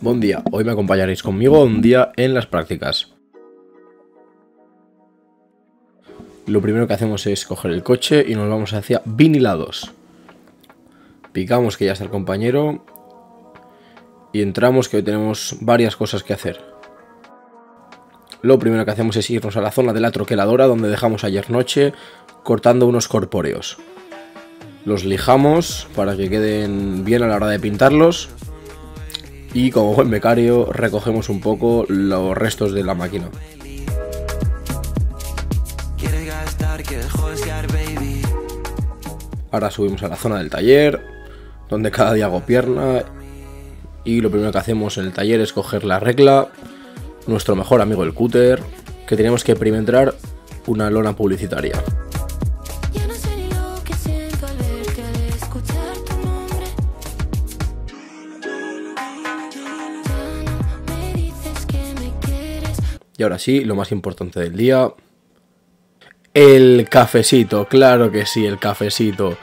Buen día, hoy me acompañaréis conmigo un día en las prácticas. Lo primero que hacemos es coger el coche y nos vamos hacia vinilados. Picamos que ya está el compañero y entramos que hoy tenemos varias cosas que hacer. Lo primero que hacemos es irnos a la zona de la troqueladora donde dejamos ayer noche cortando unos corpóreos. Los lijamos para que queden bien a la hora de pintarlos y como buen becario recogemos un poco los restos de la máquina. Ahora subimos a la zona del taller, donde cada día hago pierna y lo primero que hacemos en el taller es coger la regla, nuestro mejor amigo el cúter, que tenemos que perimetrar una lona publicitaria. Y ahora sí, lo más importante del día. El cafecito, claro que sí, el cafecito.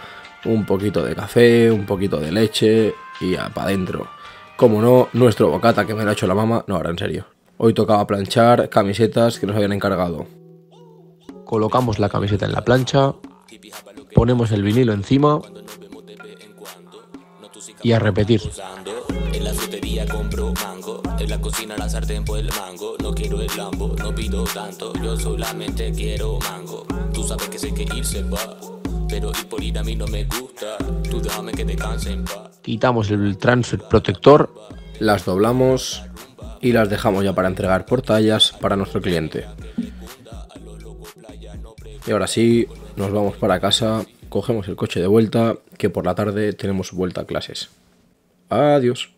Un poquito de café, un poquito de leche y para adentro. Como no, nuestro bocata que me lo ha hecho la mamá. No, ahora en serio. Hoy tocaba planchar camisetas que nos habían encargado. Colocamos la camiseta en la plancha, ponemos el vinilo encima y a repetir. En la frutería compro mango, en la cocina la sartén por el mango. No quiero el lambo, no pido tanto, yo solamente quiero mango. Tú sabes que sé que irse va, pero ir por ir a mí no me gusta. Tú déjame que te canse en paz. Quitamos el transfer protector, las doblamos y las dejamos ya para entregar por tallas para nuestro cliente. Y ahora sí, nos vamos para casa, cogemos el coche de vuelta, que por la tarde tenemos vuelta a clases. Adiós.